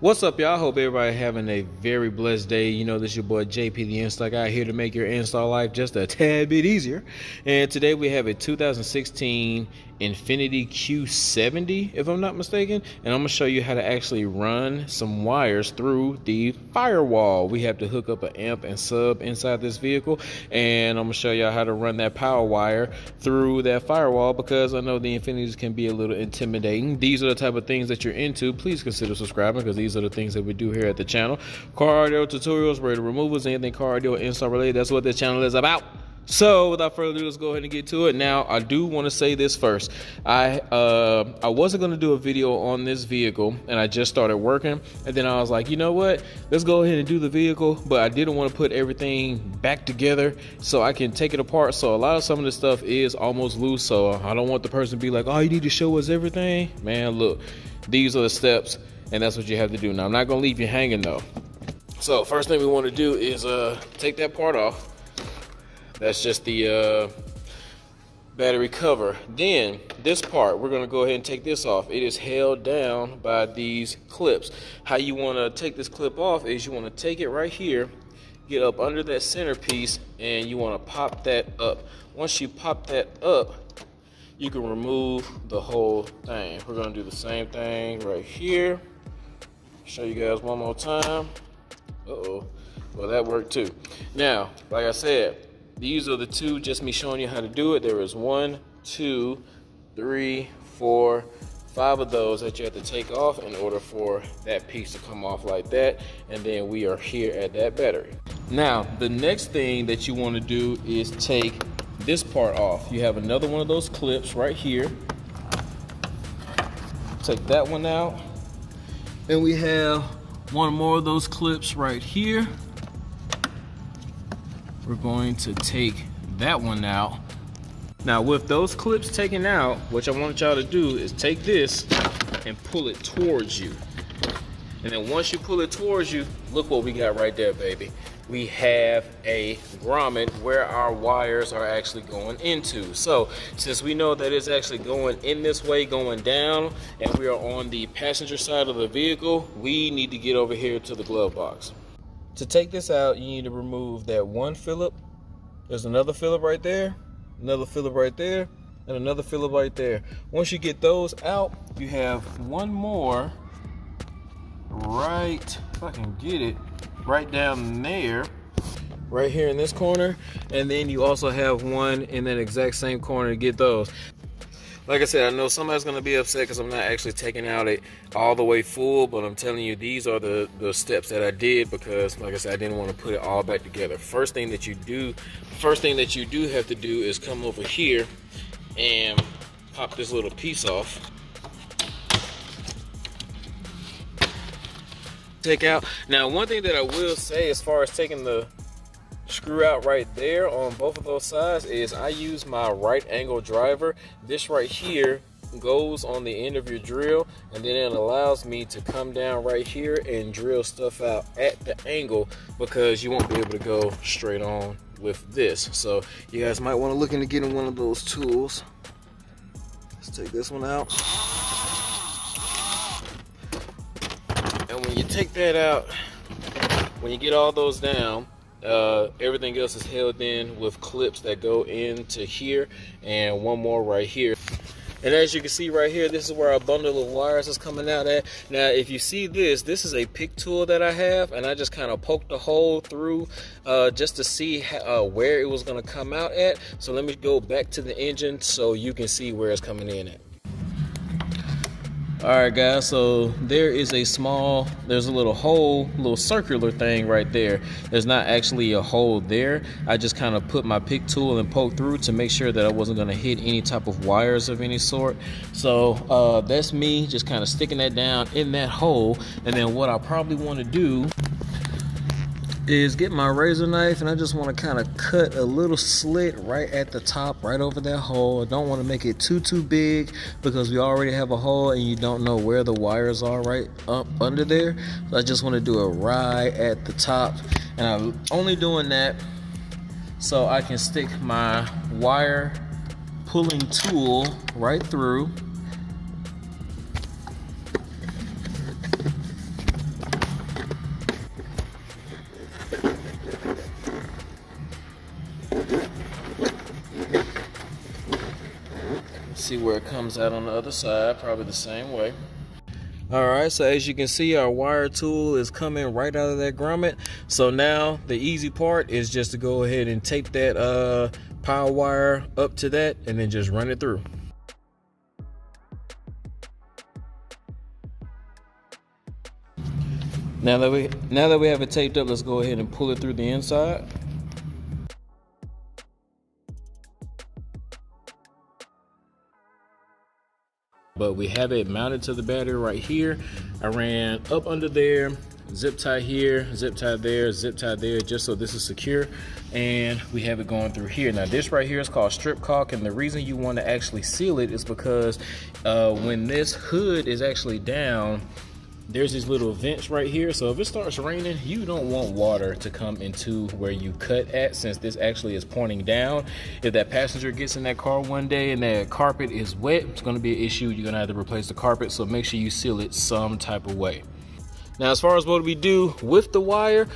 What's up, y'all? Hope everybody having a very blessed day. You know, this is your boy JP, the install guy, here to make your install life just a tad bit easier. And today we have a 2016 Infiniti Q70, if I'm not mistaken. And I'm gonna show you how to actually run some wires through the firewall. We have to hook up an amp and sub inside this vehicle, and I'm gonna show y'all how to run that power wire through that firewall because I know the Infinitis can be a little intimidating. These are the type of things that you're into. Please consider subscribing because these are the things that we do here at the channel. Car audio tutorials, radio removals, anything car audio install related. That's what this channel is about. So without further ado, let's go ahead and get to it. Now, I do want to say this first. I uh, I wasn't going to do a video on this vehicle, and I just started working, and then I was like, you know what? Let's go ahead and do the vehicle, but I didn't want to put everything back together so I can take it apart. So a lot of some of the stuff is almost loose, so I don't want the person to be like, oh, you need to show us everything. Man, look, these are the steps, and that's what you have to do. Now, I'm not going to leave you hanging though. So first thing we want to do is uh, take that part off. That's just the uh, battery cover. Then this part, we're gonna go ahead and take this off. It is held down by these clips. How you wanna take this clip off is you wanna take it right here, get up under that centerpiece, and you wanna pop that up. Once you pop that up, you can remove the whole thing. We're gonna do the same thing right here. Show you guys one more time. Uh-oh. Well, that worked too. Now, like I said, these are the two, just me showing you how to do it. There is one, two, three, four, five of those that you have to take off in order for that piece to come off like that. And then we are here at that battery. Now, the next thing that you want to do is take this part off. You have another one of those clips right here. Take that one out. And we have one more of those clips right here we're going to take that one out. Now with those clips taken out, what I want y'all to do is take this and pull it towards you. And then once you pull it towards you, look what we got right there, baby. We have a grommet where our wires are actually going into. So since we know that it's actually going in this way, going down, and we are on the passenger side of the vehicle, we need to get over here to the glove box. To take this out, you need to remove that one Phillip. There's another Phillip right there, another Phillip right there, and another Phillip right there. Once you get those out, you have one more right, if I can get it, right down there, right here in this corner. And then you also have one in that exact same corner to get those like I said, I know somebody's gonna be upset because I'm not actually taking out it all the way full, but I'm telling you, these are the, the steps that I did because, like I said, I didn't want to put it all back together. First thing that you do, first thing that you do have to do is come over here and pop this little piece off. Take out. Now, one thing that I will say as far as taking the screw out right there on both of those sides is I use my right angle driver. This right here goes on the end of your drill and then it allows me to come down right here and drill stuff out at the angle because you won't be able to go straight on with this. So you guys might want to look into getting one of those tools. Let's take this one out. And when you take that out, when you get all those down, uh, everything else is held in with clips that go into here and one more right here. And as you can see right here, this is where our bundle of wires is coming out at. Now, if you see this, this is a pick tool that I have, and I just kind of poked a hole through uh, just to see uh, where it was gonna come out at. So let me go back to the engine so you can see where it's coming in at. All right, guys, so there is a small, there's a little hole, little circular thing right there. There's not actually a hole there. I just kind of put my pick tool and poked through to make sure that I wasn't gonna hit any type of wires of any sort. So uh, that's me just kind of sticking that down in that hole. And then what I probably wanna do is get my razor knife and I just want to kind of cut a little slit right at the top, right over that hole. I don't want to make it too, too big because we already have a hole and you don't know where the wires are right up under there. So I just want to do it right at the top. And I'm only doing that so I can stick my wire pulling tool right through see where it comes out on the other side, probably the same way. All right, so as you can see, our wire tool is coming right out of that grommet. So now the easy part is just to go ahead and tape that uh, power wire up to that and then just run it through. Now that we now that we have it taped up, let's go ahead and pull it through the inside. But we have it mounted to the battery right here. I ran up under there, zip tie here, zip tie there, zip tie there, just so this is secure. And we have it going through here. Now this right here is called strip caulk. And the reason you want to actually seal it is because uh, when this hood is actually down, there's these little vents right here. So if it starts raining, you don't want water to come into where you cut at since this actually is pointing down. If that passenger gets in that car one day and that carpet is wet, it's gonna be an issue. You're gonna have to replace the carpet. So make sure you seal it some type of way. Now, as far as what we do with the wire,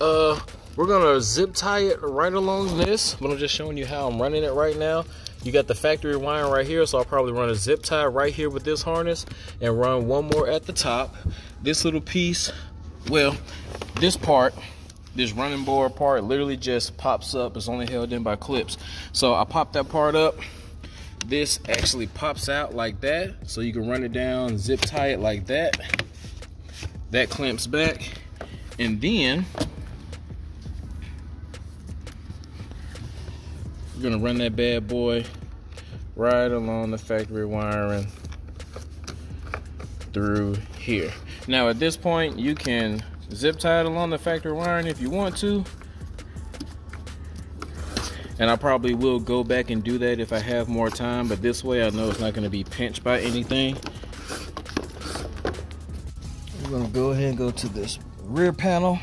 uh, we're gonna zip tie it right along this, but I'm just showing you how I'm running it right now. You got the factory wiring right here, so I'll probably run a zip tie right here with this harness and run one more at the top. This little piece, well, this part, this running board part literally just pops up. It's only held in by clips. So I pop that part up. This actually pops out like that. So you can run it down, zip tie it like that. That clamps back. And then We're gonna run that bad boy right along the factory wiring through here. Now at this point, you can zip tie it along the factory wiring if you want to. And I probably will go back and do that if I have more time, but this way I know it's not gonna be pinched by anything. We're gonna go ahead and go to this rear panel.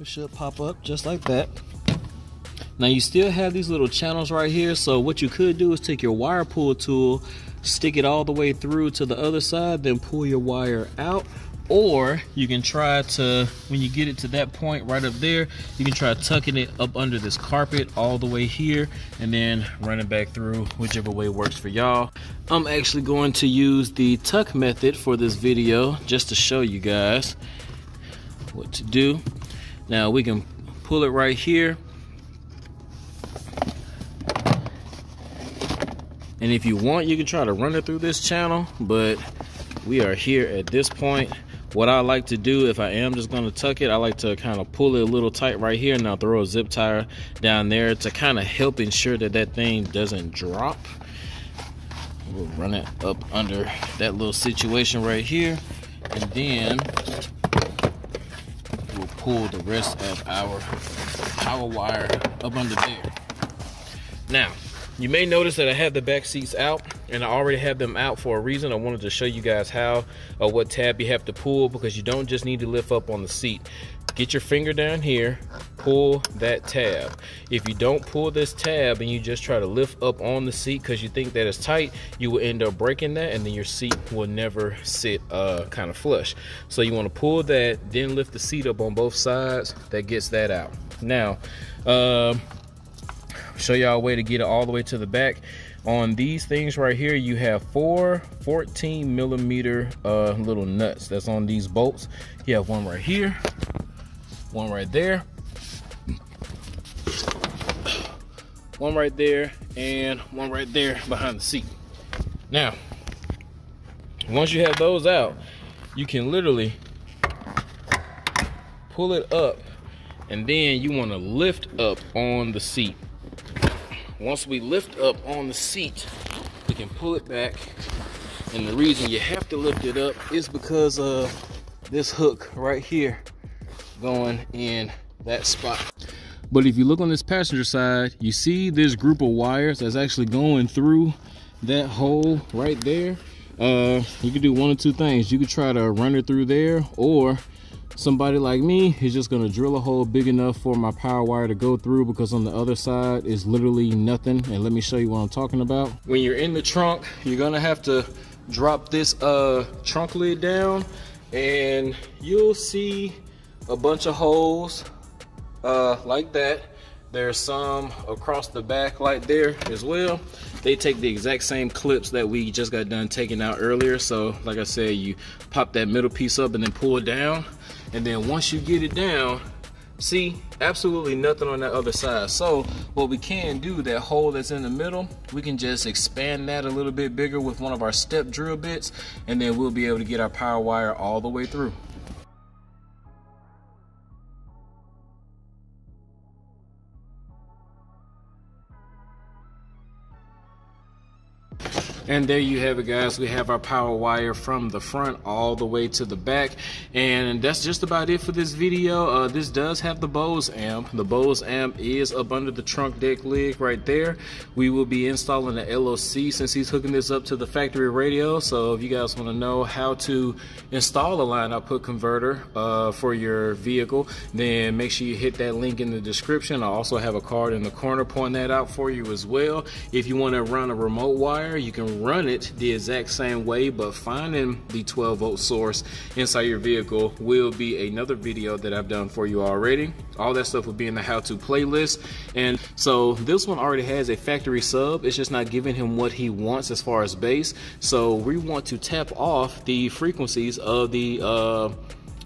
It should pop up just like that. Now you still have these little channels right here. So what you could do is take your wire pull tool, stick it all the way through to the other side, then pull your wire out. Or you can try to, when you get it to that point right up there, you can try tucking it up under this carpet all the way here and then running back through whichever way works for y'all. I'm actually going to use the tuck method for this video just to show you guys what to do. Now we can pull it right here And if you want, you can try to run it through this channel, but we are here at this point. What I like to do, if I am just gonna tuck it, I like to kind of pull it a little tight right here and I'll throw a zip tie down there to kind of help ensure that that thing doesn't drop. We'll run it up under that little situation right here. And then we'll pull the rest of our power wire up under there. Now, you may notice that I have the back seats out and I already have them out for a reason. I wanted to show you guys how or what tab you have to pull because you don't just need to lift up on the seat. Get your finger down here, pull that tab. If you don't pull this tab and you just try to lift up on the seat because you think that it's tight, you will end up breaking that and then your seat will never sit uh, kind of flush. So you want to pull that, then lift the seat up on both sides. That gets that out. Now, uh, show y'all a way to get it all the way to the back. On these things right here you have four 14 millimeter uh, little nuts that's on these bolts. You have one right here one right there one right there and one right there behind the seat. Now once you have those out you can literally pull it up and then you want to lift up on the seat once we lift up on the seat, we can pull it back. And the reason you have to lift it up is because of this hook right here going in that spot. But if you look on this passenger side, you see this group of wires that's actually going through that hole right there. Uh, you can do one of two things. You could try to run it through there or somebody like me is just gonna drill a hole big enough for my power wire to go through because on the other side is literally nothing. And let me show you what I'm talking about. When you're in the trunk you're gonna have to drop this uh trunk lid down and you'll see a bunch of holes uh like that. There's some across the back like there as well. They take the exact same clips that we just got done taking out earlier. So like I said, you pop that middle piece up and then pull it down. And then once you get it down, see absolutely nothing on that other side. So what we can do, that hole that's in the middle, we can just expand that a little bit bigger with one of our step drill bits and then we'll be able to get our power wire all the way through. And there you have it, guys. We have our power wire from the front all the way to the back. And that's just about it for this video. Uh, this does have the Bose amp. The Bose amp is up under the trunk deck lid right there. We will be installing the LOC since he's hooking this up to the factory radio. So if you guys want to know how to install a line output converter uh, for your vehicle, then make sure you hit that link in the description. I also have a card in the corner pointing that out for you as well. If you want to run a remote wire, you can run it the exact same way, but finding the 12 volt source inside your vehicle will be another video that I've done for you already. All that stuff will be in the how to playlist. And so this one already has a factory sub. It's just not giving him what he wants as far as bass. So we want to tap off the frequencies of the uh,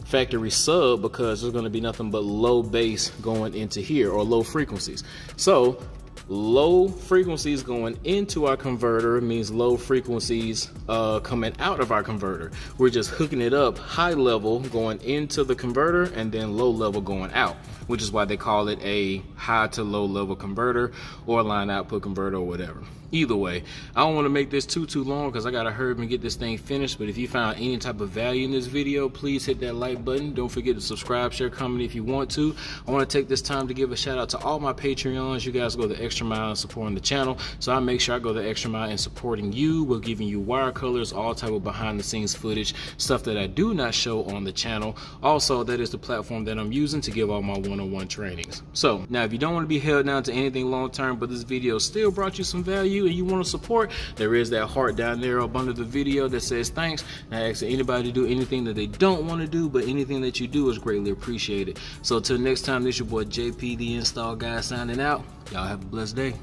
factory sub because there's going to be nothing but low bass going into here or low frequencies. So low frequencies going into our converter means low frequencies uh, coming out of our converter. We're just hooking it up high level going into the converter and then low level going out, which is why they call it a high to low level converter or line output converter or whatever. Either way i don't want to make this too too long because i gotta hurry and get this thing finished but if you found any type of value in this video please hit that like button. Don't forget to subscribe share comment if you want to. I want to take this time to give a shout out to all my patreons. You guys go the extra mile in supporting the channel so i make sure i go the extra mile in supporting you we're giving you wire colors all type of behind the scenes footage stuff that i do not show on the channel also that is the platform that i'm using to give all my one-on-one trainings so now if you don't want to be held down to anything long term but this video still brought you some value and you want to support, there is that heart down there up under the video that says thanks. And I ask anybody to do anything that they don't want to do, but anything that you do is greatly appreciated. So until next time, this your boy JP, the install guy, signing out. Y'all have a day.